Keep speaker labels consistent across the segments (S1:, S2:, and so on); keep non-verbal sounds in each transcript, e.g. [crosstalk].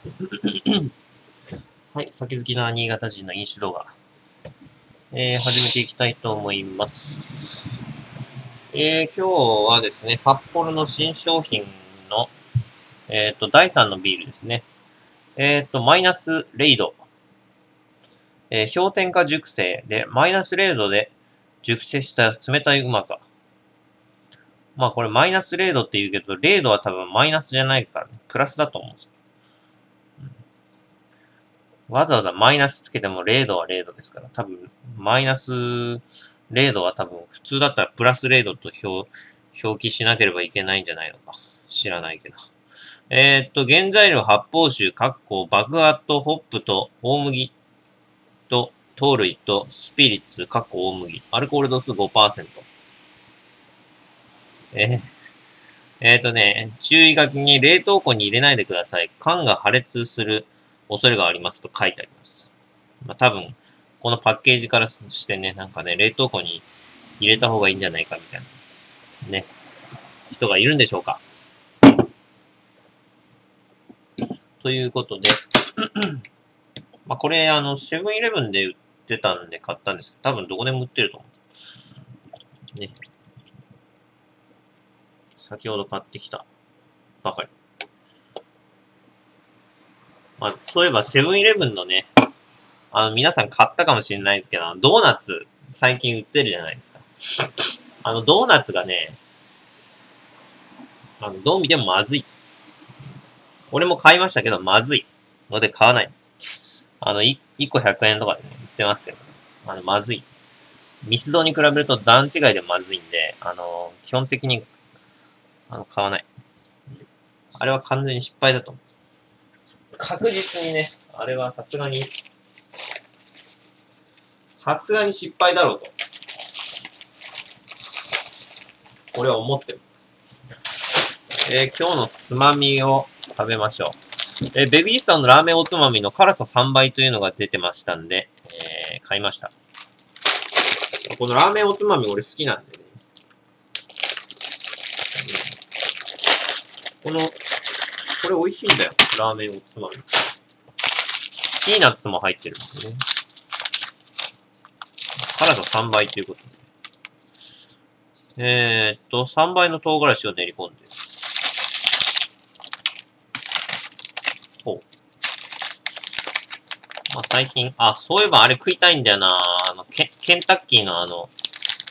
S1: [coughs] はい、酒好きな新潟人の飲酒動画。えー、始めていきたいと思います。えー、今日はですね、札幌の新商品の、えっ、と、第3のビールですね。えっ、と、マイナスレイド。えー氷点下熟成で、マイナス0度で熟成した冷たいうまさ。まあこれマイナス0度って言うけど、0度は多分マイナスじゃないから、ね、プラスだと思うんですよ。わざわざマイナスつけても0度は0度ですから、多分マイナス0度は多分普通だったらプラス0度と表表記しなければいけないんじゃないのか。知らないけど。えーっと、原材料発泡酒、カッコ、爆発とホップと大麦と糖類とスピリッツ、カッコ大麦。アルコール度数5%。えーえーとね、注意書きに冷凍庫に入れないでください。缶が破裂する恐れがありますと書いてあります。まあ多分、このパッケージからしてね、なんかね、冷凍庫に入れた方がいいんじゃないかみたいな、ね、人がいるんでしょうか。ということで、[clears throat] まあこれ、あの、セブンイレブンで売ってたんで買ったんですけど、多分どこでも売ってると思う。ね。先ほど買ってきたばかり。まあ、そういえばセブンイレブンのね、あの、皆さん買ったかもしれないんですけど、ドーナツ、最近売ってるじゃないですか。[laughs] あの、ドーナツがね、あの、どう見てもまずい。俺も買いましたけど、まずい。ので買わないです。あの、1個100円とかでね、売ってますけど、あの、まずい。ミスドに比べると段違いでまずいんで、あの、基本的に、あの、買わない。あれは完全に失敗だと思う。確実にね、あれはさすがに、さすがに失敗だろうと。俺は思ってます。えー今日のつまみを食べましょう。えーベビースターのラーメンおつまみの辛さ3倍というのが出てましたんで、えー買いました。このラーメンおつまみ俺好きなんでね。この、これ美味しいんだよ。ラーメンおつまみ。ピーナッツも入ってるんですね。辛さ3倍ということ。えー、っと、3倍の唐辛子を練り込んで。ほう。まあ、最近、あ、そういえばあれ食いたいんだよなあの、ケケンタッキーのあの、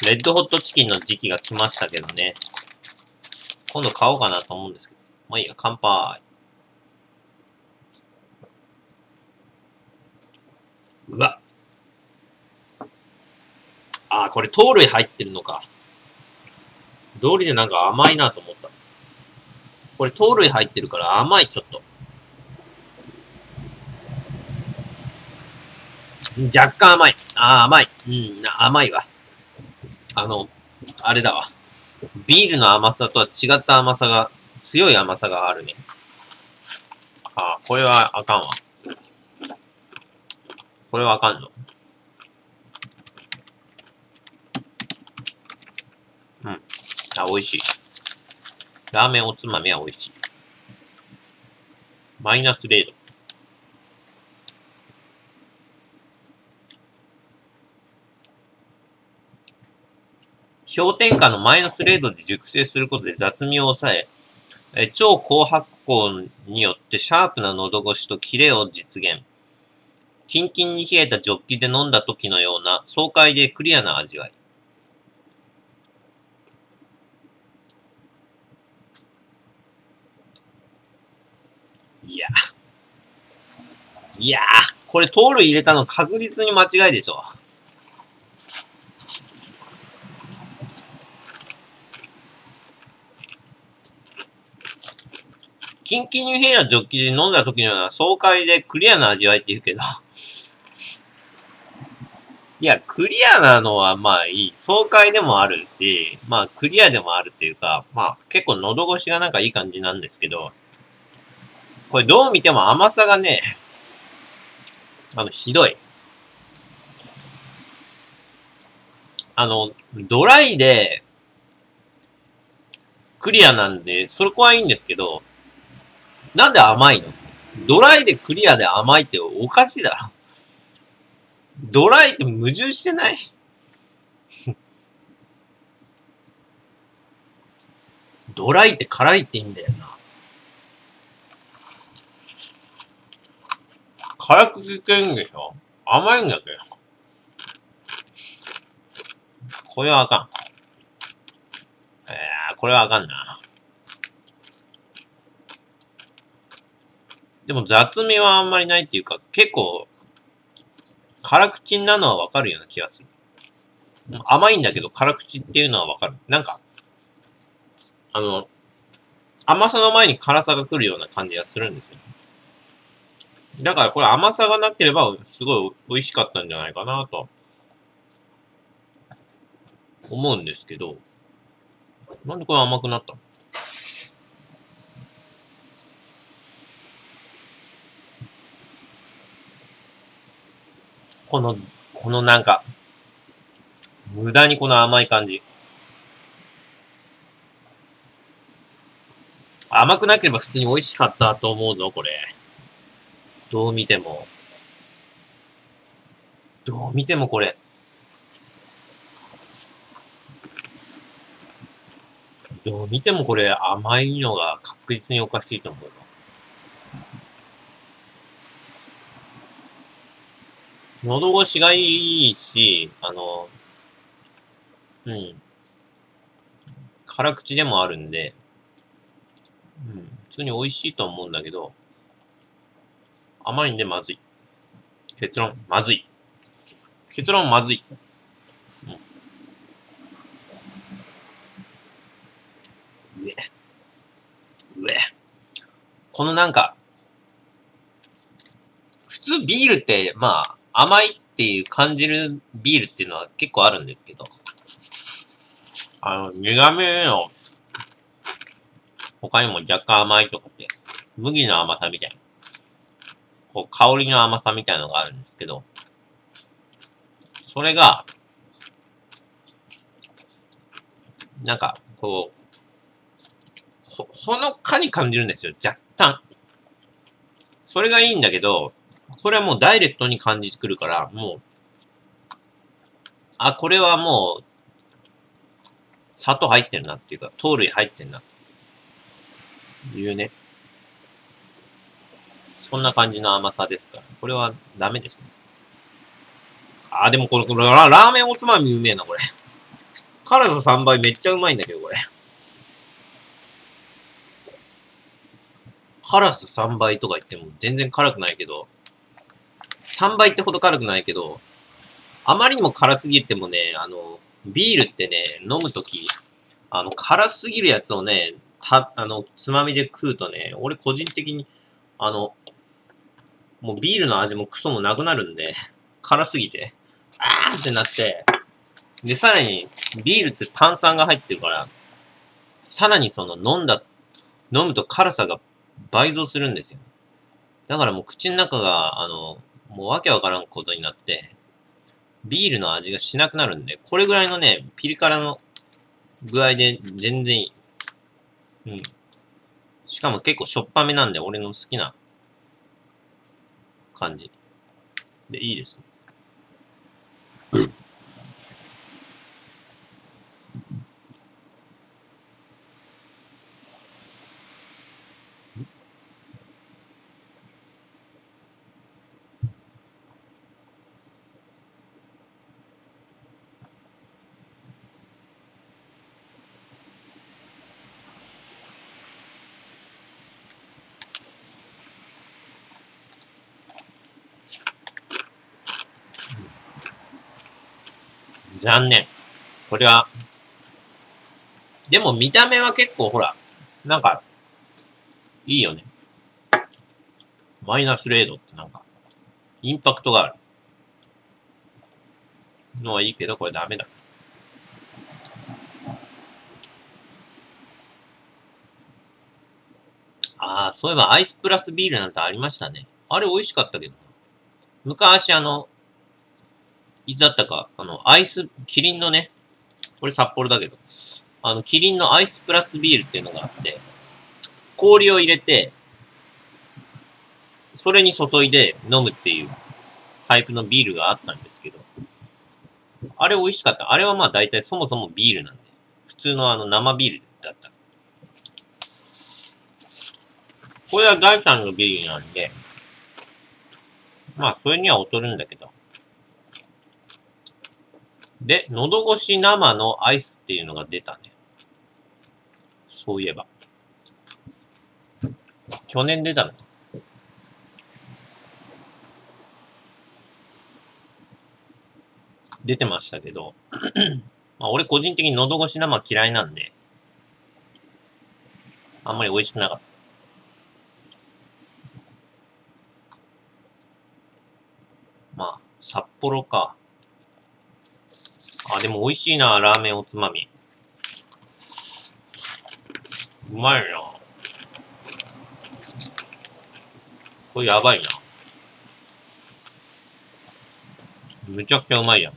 S1: レッドホットチキンの時期が来ましたけどね。今度買おうかなと思うんですけど。まあいいや、乾杯。うわ。あー、これ糖類入ってるのか。道理でなんか甘いなと思った。これ糖類入ってるから甘い、ちょっと。若干甘い。ああ、甘い。うん、甘いわ。あの、あれだわ。ビールの甘さとは違った甘さが、強い甘さがあるね。ああ、これはあかんわ。これはあかんの。うん。あ、美味しい。ラーメンおつまみは美味しい。マイナス0度。氷点下のマイナス0度で熟成することで雑味を抑え、え超高発酵によってシャープな喉越しとキレを実現。キンキンに冷えたジョッキで飲んだ時のような爽快でクリアな味わい。いや。いや。これ糖類入れたの確実に間違いでしょ。キンキンに冷えたジョッキで飲んだ時のような爽快でクリアな味わいって言うけど。[laughs] いや、クリアなのはまあいい。爽快でもあるし、まあクリアでもあるっていうか、まあ結構喉越しがなんかいい感じなんですけど、これどう見ても甘さがね、あの、ひどい。あの、ドライで、クリアなんで、そこはいいんですけど、なんで甘いの？ドライでクリアで甘いっておかしいだろ。ドライって矛盾してない？ドライって辛いっていいんだよな。辛く聞けんでしょ甘いんだけど。これはあかん。えー、これはあかんな。でも雑味はあんまりないっていうか、結構、辛口なのはわかるような気がする。甘いんだけど辛口っていうのはわかる。なんか、あの、甘さの前に辛さが来るような感じがするんですよ。だからこれ甘さがなければすごい美味しかったんじゃないかなと思うんですけど、なんでこれ甘くなったの？この、このなんか、無駄にこの甘い感じ。甘くなければ普通に美味しかったと思うぞ、これ。どう見ても。どう見てもこれ。どう見てもこれ甘いのが確実におかしいと思う喉越しがいいし、あの、うん。辛口でもあるんで、うん。普通に美味しいと思うんだけど、甘いんでまずい。結論、まずい。結論、まずい。うん。うえ。うえ。このなんか、普通ビールって、まあ、甘いっていう感じるビールっていうのは結構あるんですけど、あの、苦味の、他にも若干甘いとかって、麦の甘さみたいな、こう、香りの甘さみたいなのがあるんですけど、それが、なんか、こう、ほ、ほのかに感じるんですよ、若干。それがいいんだけど、これはもうダイレクトに感じてくるから、もう、あ、これはもう、砂糖入ってるなっていうか、糖類入ってるな。いうね。そんな感じの甘さですから。これはダメですね。あ、でもこれ、これラーメンおつまみうめえな、これ。辛さ3倍めっちゃうまいんだけど、これ。辛さ3倍とか言っても全然辛くないけど、3倍ってほど辛くないけど、あまりにも辛すぎてもね、あの、ビールってね、飲むとき、あの、辛すぎるやつをね、た、あの、つまみで食うとね、俺個人的に、あの、もうビールの味もクソもなくなるんで、[laughs] 辛すぎて、あーってなって、で、さらに、ビールって炭酸が入ってるから、さらにその飲んだ、飲むと辛さが倍増するんですよ。だからもう口の中が、あの、もうわけわからんことになって、ビールの味がしなくなるんで、これぐらいのね、ピリ辛の具合で全然いい。うん。しかも結構しょっぱめなんで、俺の好きな感じ。で、いいです。残念。これは、でも見た目は結構ほら、なんか、いいよね。マイナス0度ってなんか、インパクトがある。のはいいけど、これダメだ。ああ、そういえばアイスプラスビールなんてありましたね。あれ美味しかったけど。昔あの、いつだったか、あの、アイス、キリンのね、これ札幌だけど、あの、キリンのアイスプラスビールっていうのがあって、氷を入れて、それに注いで飲むっていうタイプのビールがあったんですけど、あれ美味しかった。あれはまあ大体そもそもビールなんで、普通のあの生ビールだった。これは第3のビールなんで、まあそれには劣るんだけど。で、喉越し生のアイスっていうのが出たね。そういえば。去年出たの出てましたけどまあ俺個人的に喉越し生嫌いなんで、あんまり美味しくなかった。まあ、札幌か。でも美味しいな、ラーメンおつまみ。うまいな。これやばいな。めちゃくちゃうまいやん。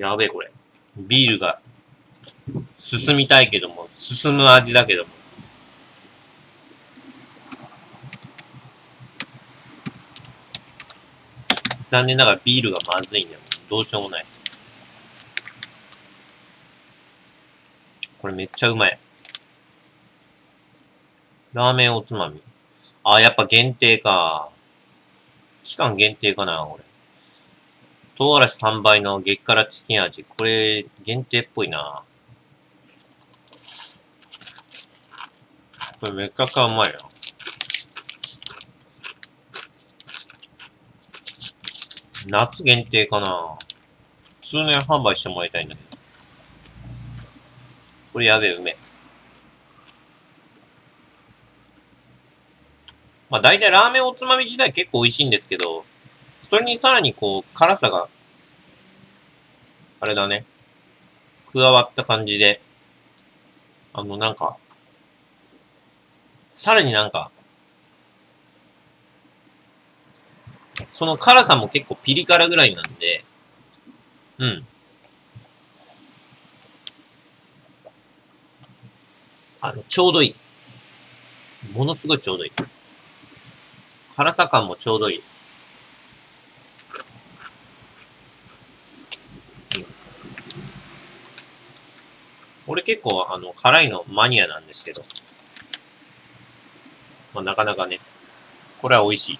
S1: やべえ、これ。ビールが、進みたいけども、進む味だけども。残念ながらビールがまずいんだよ。どうしようもない。これめっちゃうまい。ラーメンおつまみ。あ、やっぱ限定か。期間限定かな、これ。唐辛子3倍の激辛チキン味。これ、限定っぽいな。これめっちゃうまいな。夏限定かな。数年販売してもらいたいんだけど。これやべえ、うめ。まあ大体ラーメンおつまみ自体結構美味しいんですけど、それにさらにこう、辛さが、あれだね、加わった感じで、あの、なんか、さらになんか、その辛さも結構ピリ辛ぐらいなんで、うん。あの、ちょうどいい。ものすごいちょうどいい。辛さ感もちょうどいい。俺結構、あの、辛いのマニアなんですけど。まあ、なかなかね、これは美味しい。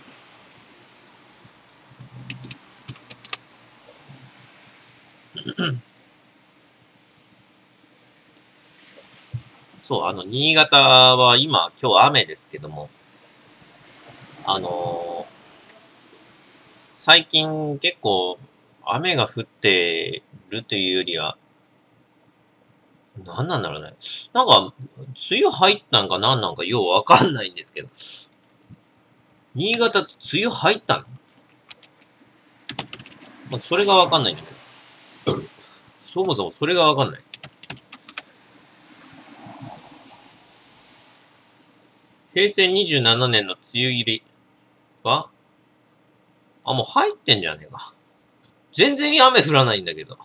S1: そう、あの、新潟は今、今日雨ですけども、あのー、最近結構雨が降ってるというよりは、何なんだろうね。なんか、梅雨入ったんか何なんかようわかんないんですけど。新潟って梅雨入ったの？まあ、それがわかんないんだけど。そもそもそれがわかんない。平成27年の梅雨入りはあ、もう入ってんじゃねえか。全然雨降らないんだけど。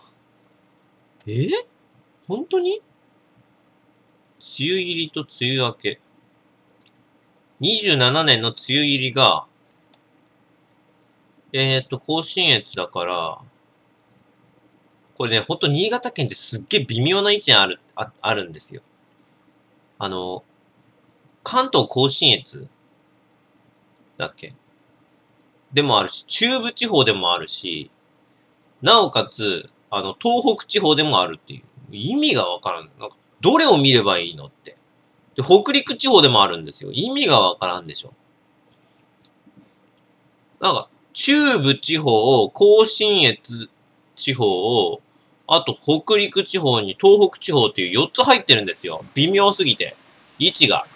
S1: え？本当に？梅雨入りと梅雨明け。27年の梅雨入りが、えっ、と、甲信越だから、これね、ほんと新潟県ってすっげえ微妙な位置にある、ああるんですよ。あの、関東甲信越？だっけ？でもあるし、中部地方でもあるし、なおかつ、あの、東北地方でもあるっていう。意味がわからん。なんか、どれを見ればいいのって。で、北陸地方でもあるんですよ。意味がわからんでしょ。なんか、中部地方、甲信越地方、あと北陸地方に東北地方っていう4つ入ってるんですよ。微妙すぎて。位置が。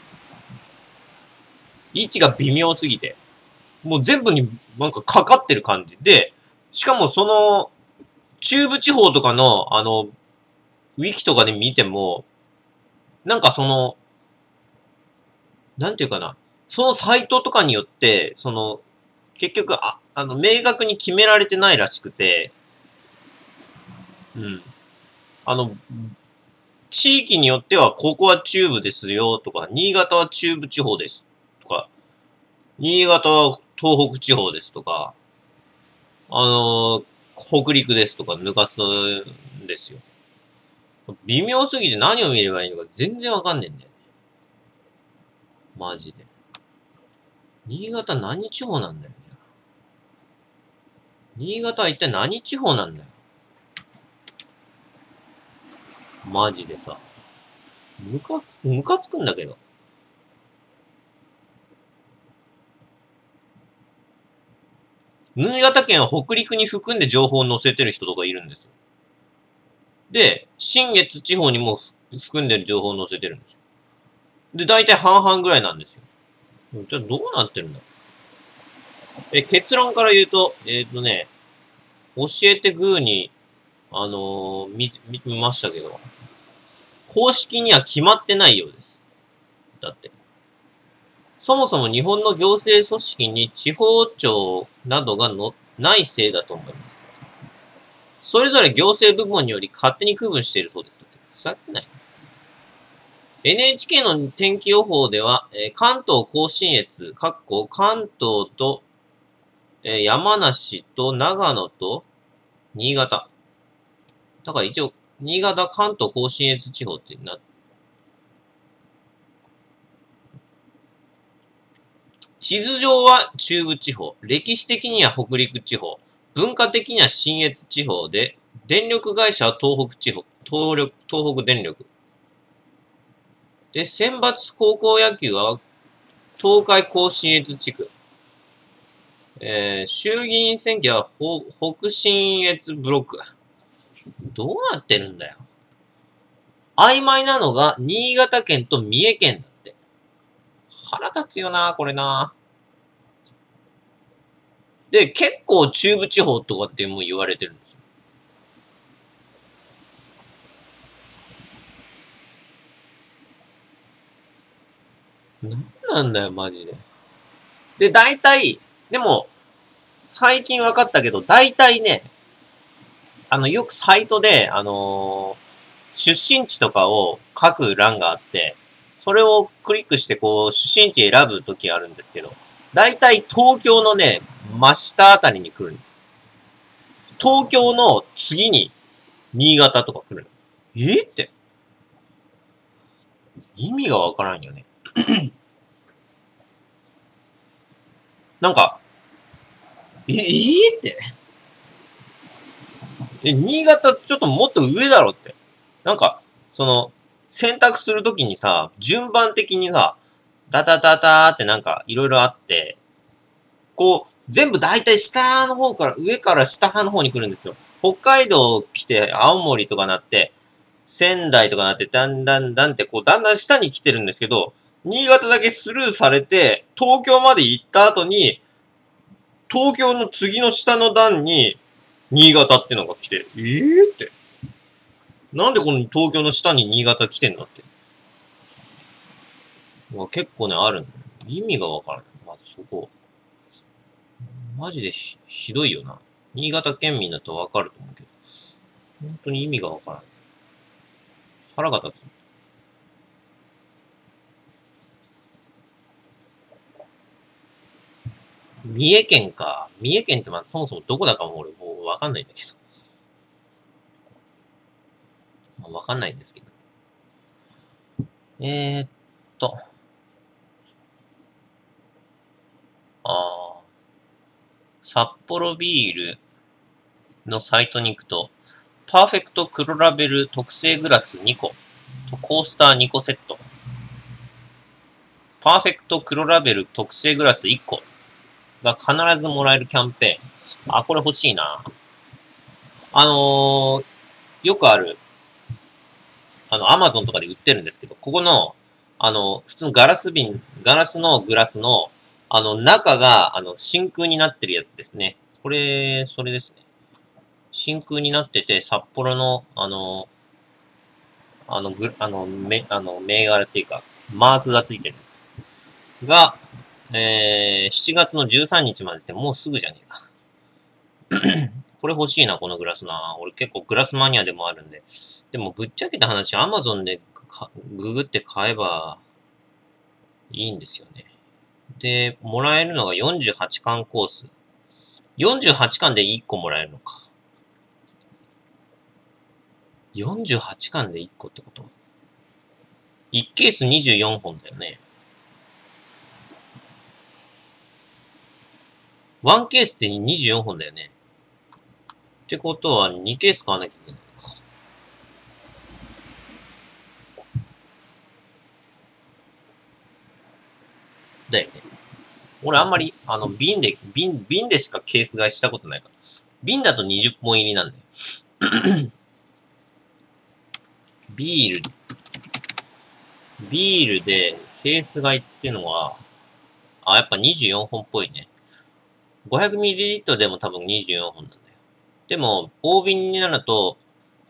S1: 位置が微妙すぎて。もう全部になんかかかってる感じで、しかもその、中部地方とかの、あの、ウィキとかで見ても、なんかその、なんていうかな、そのサイトとかによって、その、結局、あ、あの、明確に決められてないらしくて、うん。あの、地域によっては、ここは中部ですよ、とか、新潟は中部地方です、新潟東北地方ですとか、あのー、北陸ですとか抜かすんですよ。微妙すぎて何を見ればいいのか全然わかんねえんだよね。マジで。新潟何地方なんだよね。新潟は一体何地方なんだよ。マジでさ。むか、むかつくんだけど。新潟県は北陸に含んで情報を載せてる人とかいるんですよ。で、新月地方にも含んでる情報を載せてるんですよ。で、大体半々ぐらいなんですよ。じゃあどうなってるんだえ、結論から言うと、えっ、ー、とね、教えてグーに、あのー、見、見ましたけど、公式には決まってないようです。だって。そもそも日本の行政組織に地方庁などがのないせいだと思います。それぞれ行政部門により勝手に区分しているそうです。ふざけない。NHK の天気予報では、えー、関東甲信越、かっこ関東と、えー、山梨と長野と新潟。だから一応、新潟、関東甲信越地方ってな、地図上は中部地方、歴史的には北陸地方、文化的には新越地方で、電力会社は東北地方、東力東北電力。で、選抜高校野球は東海甲信越地区。えー、衆議院選挙は北信越ブロック。どうなってるんだよ。曖昧なのが新潟県と三重県だって。腹立つよな、これな。で、結構中部地方とかってもう言われてるんですよ。なんなんだよ、マジで。で、大体、でも、最近分かったけど、大体ね、あの、よくサイトで、あのー、出身地とかを書く欄があって、それをクリックしてこう、出身地選ぶときあるんですけど、大体東京のね、真下あたりに来る。東京の次に新潟とか来る。え？って。意味がわからんよね。[coughs] なんか、え、え？ー、って。え、新潟ちょっともっと上だろって。なんか、その、選択するときにさ、順番的にさ、ダダダダーってなんかいろいろあって、こう、全部大体下の方から、上から下の方に来るんですよ。北海道来て、青森とかなって、仙台とかなって、だんだんだんって、こう、だんだん下に来てるんですけど、新潟だけスルーされて、東京まで行った後に、東京の次の下の段に、新潟ってのが来て、えぇ、ー、って。なんでこの東京の下に新潟来てんだって。結構ね、あるんだよ。意味がわからない。まずそこ。マジでひひどいよな。新潟県民だとわかると思うけど。本当に意味がわからない。腹が立つ。三重県か。三重県ってまずそもそもどこだかも俺もうわかんないんだけど。まあ、わかんないんですけど。えー、っと。ああ。札幌ビールのサイトに行くと、パーフェクト黒ラベル特製グラス2個とコースター2個セット。パーフェクト黒ラベル特製グラス1個が必ずもらえるキャンペーン。あ、これ欲しいな。あのー、よくある、あの、アマゾンとかで売ってるんですけど、ここの、あの、普通のガラス瓶、ガラスのグラスのあの、中が、あの、真空になってるやつですね。これ、それですね。真空になってて、札幌の、あの、あの、ぐ、あの、め、あの、銘柄っていうか、マークがついてるんです。が、えー、7月の13日までってもうすぐじゃねえか。[clears throat] これ欲しいな、このグラスな。俺結構グラスマニアでもあるんで。でもぶっちゃけた話、アマゾンでググって買えばいいんですよね。で、もらえるのが48巻コース。48巻で1個もらえるのか。48巻で1個ってこと ?1 ケース24本だよね。1ケースって24本だよね。ってことは2ケース買わなきゃいけないだよね。俺あんまり、あの、瓶で、瓶、瓶でしかケース買いしたことないから。瓶だと20本入りなんだよ。[clears throat] ビール、ビールでケース買いってのは、あ、やっぱ24本っぽいね。500ml でも多分24本なんだよ。でも、大瓶になると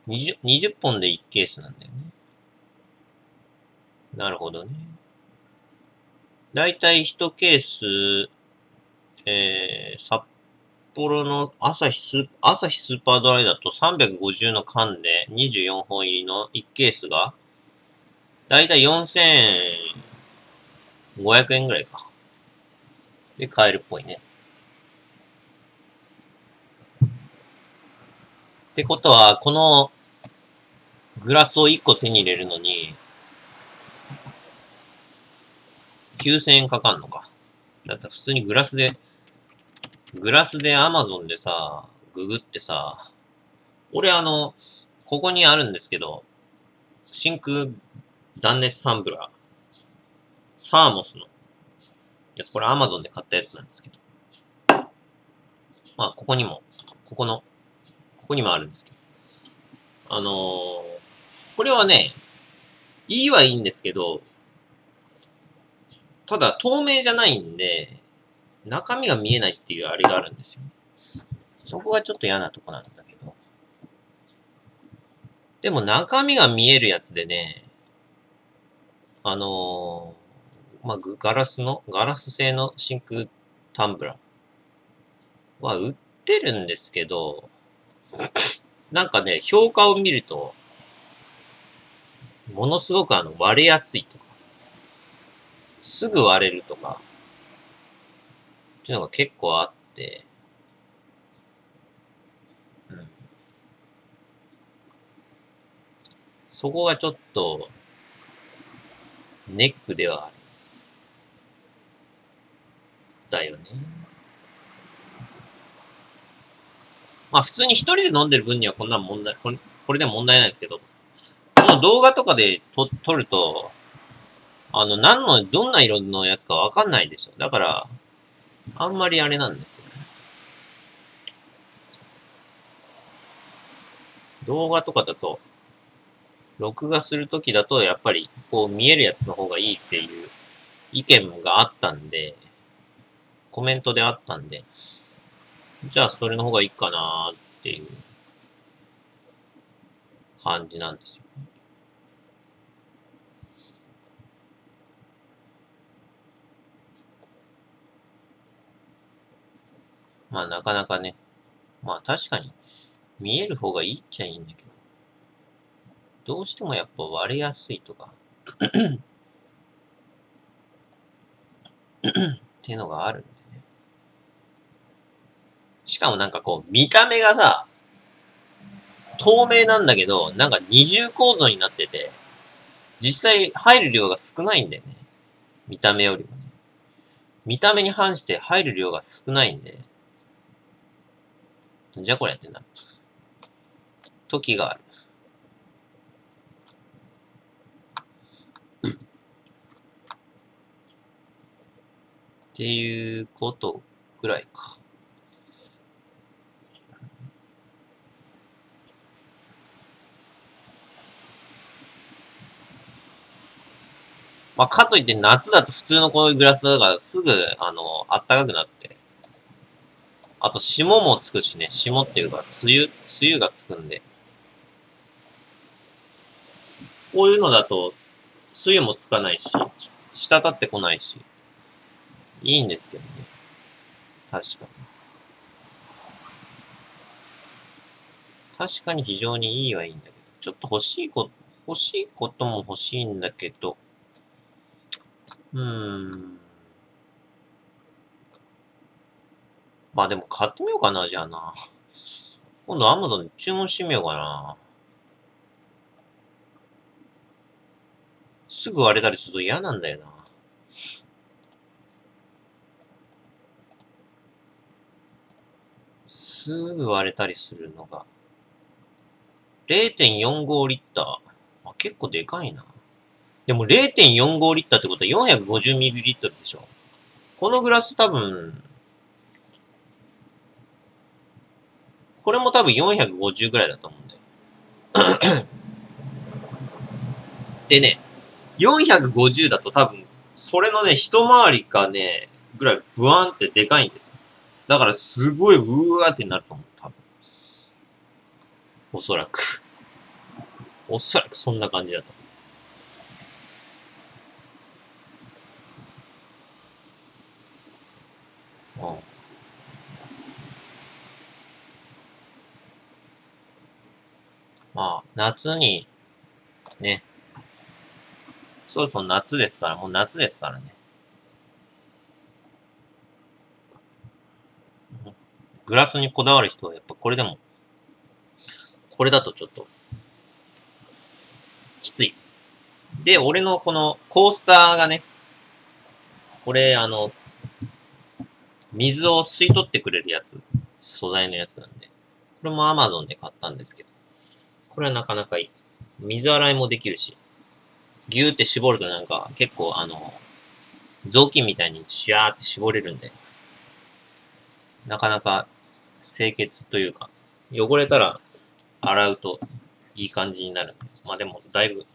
S1: 20、20本で1ケースなんだよね。なるほどね。だいたい1ケース、えー、札幌の朝日ス朝日スーパードライだと350の缶で24本入りの1ケースが、だいたい4500円ぐらいか。で買えるっぽいね。ってことは、このグラスを1個手に入れるのに、9000円かかんのか。だったら普通にグラスで、グラスでアマゾンでさ、ググってさ、俺あの、ここにあるんですけど、真空断熱タンブラー。サーモスの。やつ、これアマゾンで買ったやつなんですけど。まあ、ここにも、ここのここにもあるんですけど。あのー、これはね、いいはいいんですけど、ただ透明じゃないんで、中身が見えないっていうあれがあるんですよ。そこがちょっと嫌なとこなんだけど。でも中身が見えるやつでね、あのー、まあ、ガラスの、ガラス製の真空タンブラーは売ってるんですけど、なんかね、評価を見ると、ものすごくあの割れやすいとか、すぐ割れるとか、っていうのが結構あって、うん。そこがちょっと、ネックではある。だよね。まあ普通に一人で飲んでる分にはこんな問題、これこれでも問題ないんですけど、この動画とかで撮撮ると、あの、何の、どんな色のやつかわかんないでしょ。だから、あんまりあれなんですよね。動画とかだと、録画するときだと、やっぱり、こう見えるやつの方がいいっていう意見があったんで、コメントであったんで、じゃあそれの方がいいかなーっていう感じなんですよ。まあなかなかね、まあ確かに見える方がいいっちゃいいんだけど、どうしてもやっぱ割れやすいとか [coughs] っていうのがあるんしかもなんかこう、見た目がさ、透明なんだけど、なんか二重構造になってて、実際入る量が少ないんだよね。見た目よりもね。見た目に反して入る量が少ないんで。じゃあこれやってんだ。時がある。っていうことぐらいか。まあ、かといって夏だと普通のこういうグラスだからすぐ、あの、あったかくなって。あと、霜もつくしね。霜っていうか、梅雨、梅雨がつくんで。こういうのだと、梅雨もつかないし、滴ってこないし、いいんですけどね。確かに。確かに非常にいいはいいんだけど、ちょっと欲しいこと、欲しいことも欲しいんだけど、うーん。まあでも買ってみようかな、じゃあな。今度 Amazon で注文してみようかな。すぐ割れたりすると嫌なんだよな。すぐ割れたりするのが。0.45リッター。あ、結構でかいな。でも0.45リッターってことは 450ml でしょ。このグラス多分、これも多分450ぐらいだと思うんだよ。[coughs] でね、450だと多分、それのね、一回りかね、ぐらいブワーンってでかいんですよ。だからすごいブワーってなると思う、多分。おそらく。おそらくそんな感じだと思う。うん。まあ、夏に、ね。そうそう夏ですから、もう夏ですからね。グラスにこだわる人はやっぱこれでも、これだとちょっと、きつい。で、俺のこのコースターがね、これあの、水を吸い取ってくれるやつ、素材のやつなんで、これも Amazon で買ったんですけど、これはなかなかいい。水洗いもできるし、ギューって絞るとなんか結構あの、雑巾みたいにシャーって絞れるんで、なかなか清潔というか、汚れたら洗うといい感じになる。まあでも、だいぶ、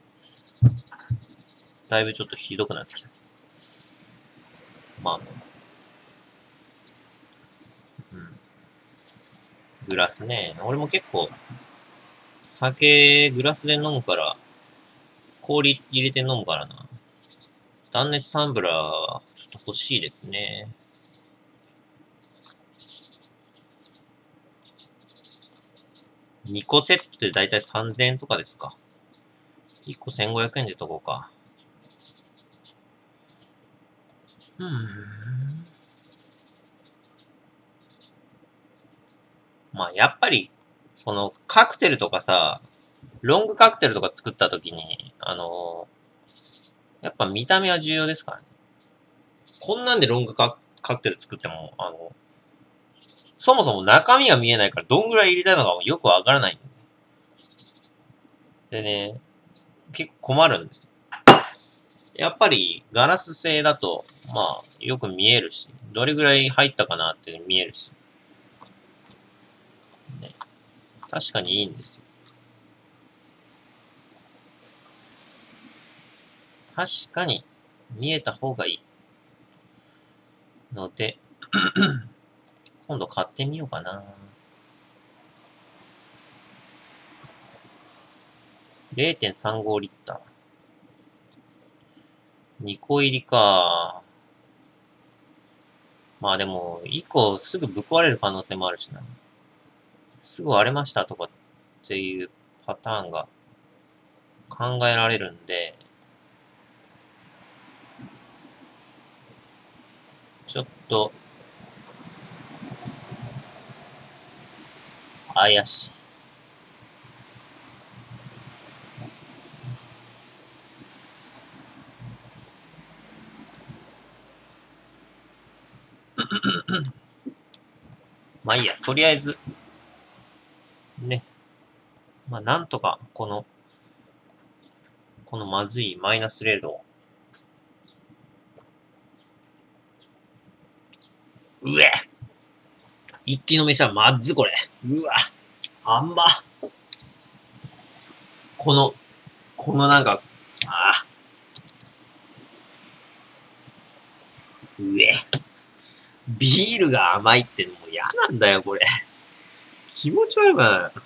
S1: だいぶちょっとひどくなってきた。まあ、うん。グラスね。俺も結構、酒、グラスで飲むから、氷入れて飲むからな。断熱タンブラー、ちょっと欲しいですね。2個セットでだいたい3000円とかですか。1個1500円でとこうか。うーん。まあ、やっぱり、その、カクテルとかさ、ロングカクテルとか作った時に、あのー、やっぱ見た目は重要ですからね。こんなんでロングカクテル作っても、あの、そもそも中身が見えないからどんぐらい入れたいのかもよくわからない。でね、結構困るんですよ。やっぱりガラス製だと、まあ、よく見えるし、どれぐらい入ったかなって見えるし。ね、確かにいいんですよ。確かに見えた方がいい。ので [clears throat] 今度買ってみようかな。0.35リッター。2個入りか。まあでも、1個すぐぶっ壊れる可能性もあるしな。すぐ割れましたとかっていうパターンが考えられるんで、ちょっと怪しい。まあいいや、とりあえず、ね。まあなんとか、この、このまずいマイナスレードを。うえ一気飲みしたらまずこれ。うわ。あんま。この、このなんか、ああ。うえ。ビールが甘いってもう嫌なんだよ、これ。気持ち悪くない？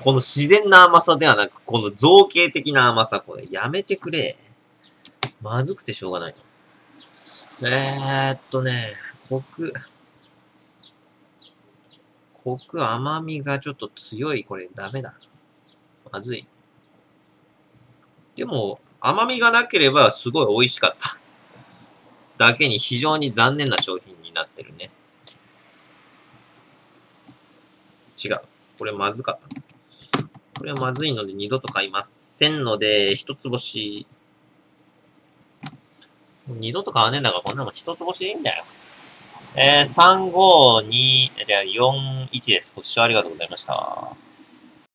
S1: この自然な甘さではなく、この造形的な甘さ、これやめてくれ。まずくてしょうがない。えー、っとね、コク。コク、甘みがちょっと強い。これダメだ。まずい。でも、甘みがなければすごい美味しかった。だけに非常に残念な商品になってるね。違う。これまずかった。これはまずいので二度と買いませんので、一つ星。二度と買わねえんだから、こんなもん一つ星でいいんだよ。えー、352、じゃあ41です。ご視聴ありがとうございました。